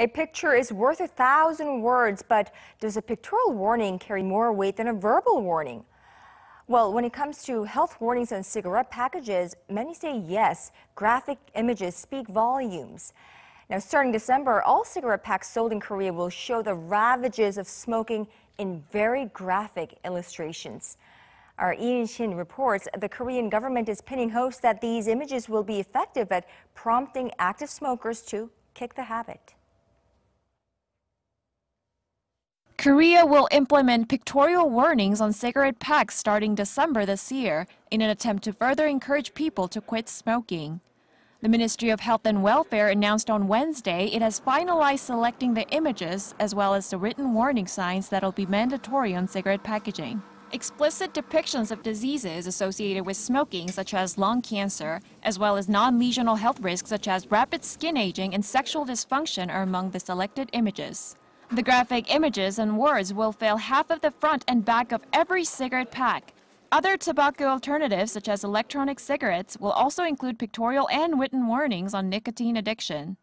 A picture is worth a thousand words, but does a pictorial warning carry more weight than a verbal warning? Well, when it comes to health warnings on cigarette packages, many say yes, graphic images speak volumes. Now, starting December, all cigarette packs sold in Korea will show the ravages of smoking in very graphic illustrations. Our Lee Un-shin reports the Korean government is pinning hopes that these images will be effective at prompting active smokers to kick the habit. Korea will implement pictorial warnings on cigarette packs starting December this year in an attempt to further encourage people to quit smoking. The Ministry of Health and Welfare announced on Wednesday it has finalized selecting the images as well as the written warning signs that'll be mandatory on cigarette packaging. Explicit depictions of diseases associated with smoking, such as lung cancer, as well as non-lesional health risks such as rapid skin aging and sexual dysfunction are among the selected images. The graphic images and words will fill half of the front and back of every cigarette pack. Other tobacco alternatives, such as electronic cigarettes, will also include pictorial and written warnings on nicotine addiction.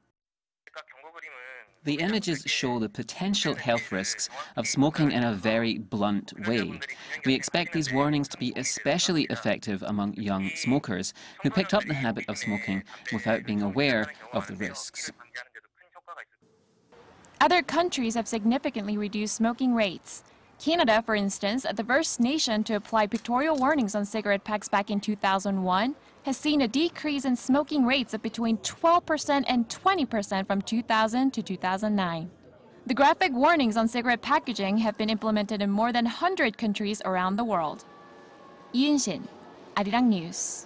The images show the potential health risks of smoking in a very blunt way. We expect these warnings to be especially effective among young smokers who picked up the habit of smoking without being aware of the risks. Other countries have significantly reduced smoking rates. Canada, for instance, at the first nation to apply pictorial warnings on cigarette packs back in 2001, has seen a decrease in smoking rates of between 12% and 20% from 2000 to 2009. The graphic warnings on cigarette packaging have been implemented in more than 100 countries around the world. Yoon Shin, Arirang News.